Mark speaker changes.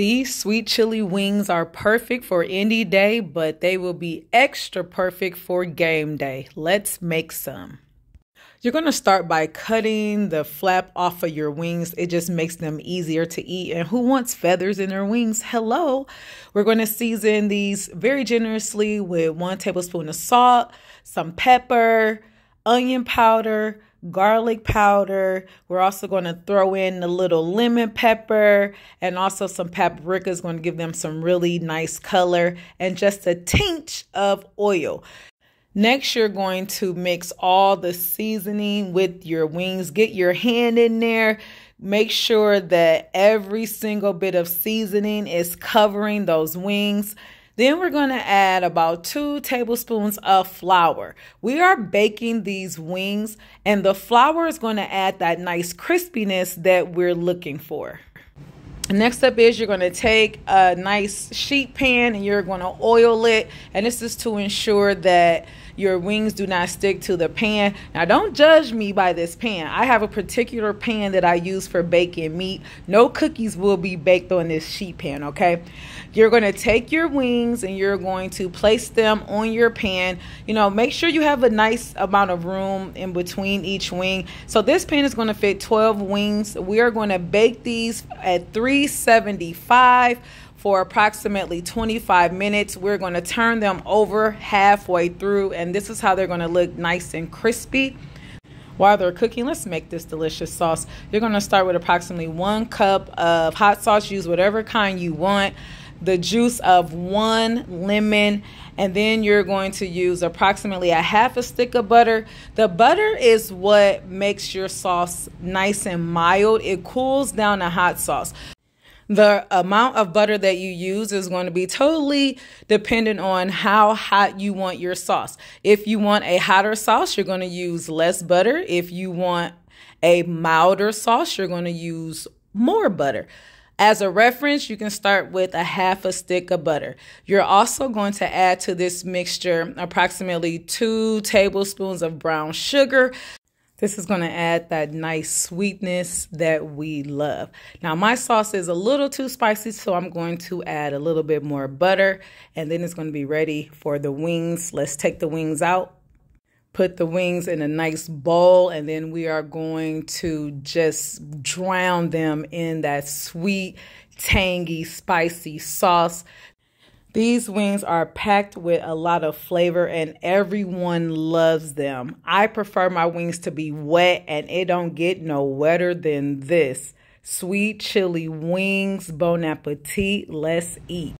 Speaker 1: These sweet chili wings are perfect for any day, but they will be extra perfect for game day. Let's make some. You're going to start by cutting the flap off of your wings. It just makes them easier to eat. And who wants feathers in their wings? Hello. We're going to season these very generously with one tablespoon of salt, some pepper, onion powder, garlic powder. We're also going to throw in a little lemon pepper and also some paprika is going to give them some really nice color and just a tinge of oil. Next, you're going to mix all the seasoning with your wings. Get your hand in there. Make sure that every single bit of seasoning is covering those wings. Then we're going to add about two tablespoons of flour. We are baking these wings, and the flour is going to add that nice crispiness that we're looking for. Next up is you're going to take a nice sheet pan and you're going to oil it. And this is to ensure that your wings do not stick to the pan. Now, don't judge me by this pan. I have a particular pan that I use for baking meat. No cookies will be baked on this sheet pan, okay? You're going to take your wings and you're going to place them on your pan. You know, make sure you have a nice amount of room in between each wing. So this pan is going to fit 12 wings. We are going to bake these at 375 for approximately 25 minutes. We're going to turn them over halfway through, and this is how they're going to look nice and crispy. While they're cooking, let's make this delicious sauce. You're going to start with approximately one cup of hot sauce. Use whatever kind you want. The juice of one lemon, and then you're going to use approximately a half a stick of butter. The butter is what makes your sauce nice and mild. It cools down the hot sauce. The amount of butter that you use is going to be totally dependent on how hot you want your sauce. If you want a hotter sauce, you're going to use less butter. If you want a milder sauce, you're going to use more butter. As a reference, you can start with a half a stick of butter. You're also going to add to this mixture approximately two tablespoons of brown sugar. This is going to add that nice sweetness that we love. Now, my sauce is a little too spicy, so I'm going to add a little bit more butter, and then it's going to be ready for the wings. Let's take the wings out, put the wings in a nice bowl, and then we are going to just drown them in that sweet, tangy, spicy sauce. These wings are packed with a lot of flavor and everyone loves them. I prefer my wings to be wet and it don't get no wetter than this. Sweet chili wings, bon appetit, let's eat.